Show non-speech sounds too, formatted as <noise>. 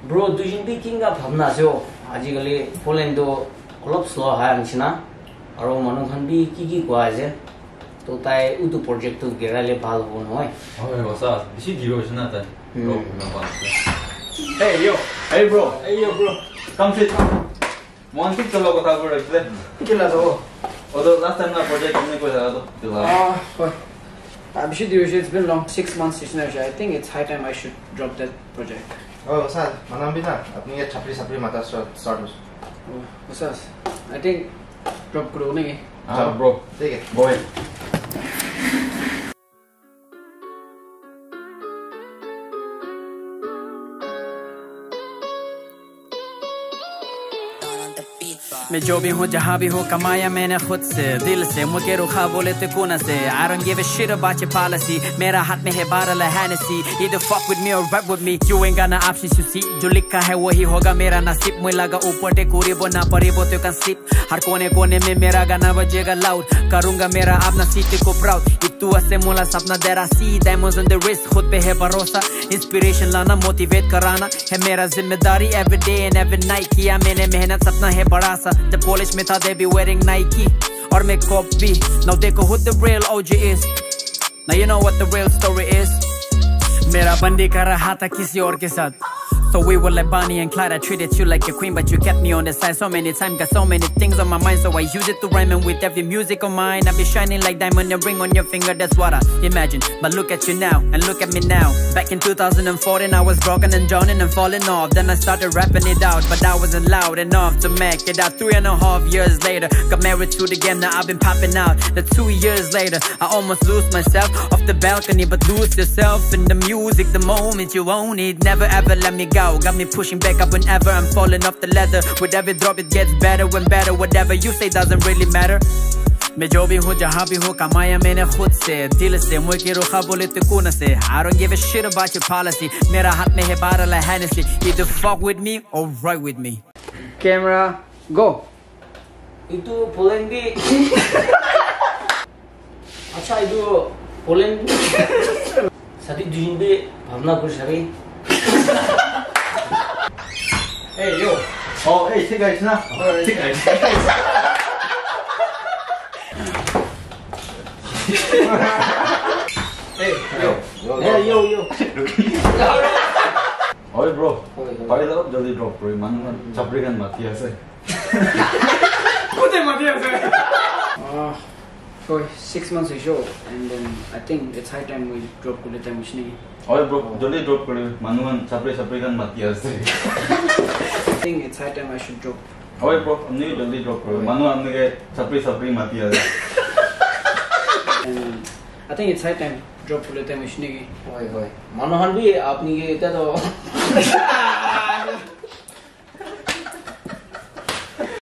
ব্ৰ দুজন B king গা আজিকালি পলেনটো অলপ শ্ল' হয় নিচিনা আৰু মানুহখন বি কি কি কোৱা হৈছে তো তাই উটো প্ৰজেক্টটো গেৰালে ভাল হ'ব নহয় বেছি দিব হৈছে কেলা যাব লাষ্ট টাইম না প্ৰজেক্ট কেনেকৈ Uh, Abhishek Diroshi, it's been long, six months since I think it's high time I should drop that project. Oh, Usas, Manambi na, apni ye chapri sapri mata start us. Oh, Usas, I think drop करोगे नहीं? हाँ, bro, take it, go ahead. मैं जो भी हूँ, जहाँ भी हूँ, कमाया मैंने खुद से, दिल से। मुझे रुखा बोले तो कौन से। I don't give a shit about your policy मेरा हाथ में है बारल Hennessy either fuck with me or rap with me you ain't got no options see जो लिखा है वही होगा मेरा नसीब। मुझे लगा ऊपर टे कोरी बो, ना परी बो तो sleep हर कोने कोने में मेरा गाना बजेगा लाउड करूँगा मेरा अपना सीट को proud तू ऐसे मोला सपना दे रहा सी diamonds on the wrist खुद पे है भरोसा। इंस्पिरेशन लाना मोटिवेट कराना। है मेरा ज़िम्मेदारी day and every night किया मैंने मेहनत, सपना है बड़ा सा। जब Polish me thought they be wearing Nike or make copy. now they go who the real OG is now you know what the real story is मेरा बंदी कर रहा था किसी और के साथ So we were like Bonnie and Clyde. I treated you like a queen, but you kept me on the side so many times. Got so many things on my mind, so I use it to rhyme. And with every music of mine, I be shining like diamond and ring on your finger. That's what I imagine. But look at you now, and look at me now. Back in 2014, I was broken and drowning and falling off. Then I started rapping it out, but I wasn't loud enough to make it out. Three and a half years later, got married to the game. Now I've been popping out. The two years later, I almost lose myself off the balcony, but lose yourself in the music the moment you own it. Never ever let me go. Got me pushing back up whenever I'm falling off the ladder. With every drop, it gets better and better. Whatever you say doesn't really matter. मैं जो भी हूँ जहाँ भी हूँ कमाया मैंने खुद से दिल से मुझे की रुखा बोले तो कौन से I don't give a shit about your policy मेरा हाथ में है बारल Hennessy either fuck with me or right with me Camera, go. itu Poland bi আচ্ছা <laughs> itu Poland সাথে দুজন বি ভাবনা করে সারি Hey yo. Oh, hey, take guys, na. Oh, take guys. hey, yo. Hey, yo, yo. Oi, bro. Paila up jolly bro, bro. Man, chabrigan Matias. Put him Matias. Ah. For six months ago, and then I think it's high time we drop Kulita Mishni. Oi, bro. Jolly drop Kulita. Manuan, chapri chabrigan Matias. think it's high time I should drop. Oh, bro. I'm going to drop, bro. Manu, I'm going to sapri sapri mati hai. And I think it's high time drop for the लेते हैं मिशनी की ओए ओए मनोहर भी आपने ये तो